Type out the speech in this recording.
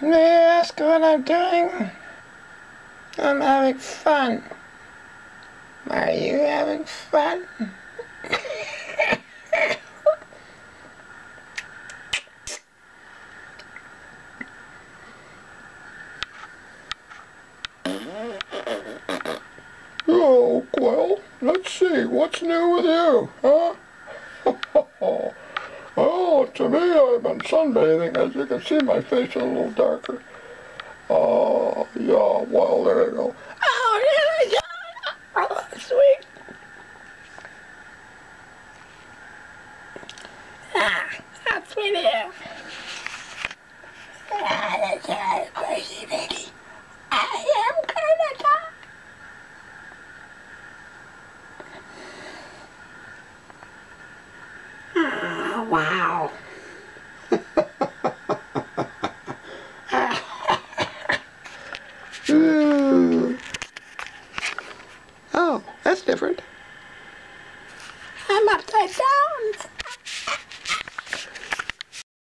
May I ask what I'm doing? I'm having fun. Are you having fun? Oh, well, let's see, what's new with you, huh? to me, I've been sunbathing. As you can see, my face is a little darker. Oh, yeah, well, there you go. Oh, really? Oh, sweet. Ah, sweet of. Ah, that's right, crazy baby. I am gonna Wow. oh, that's different.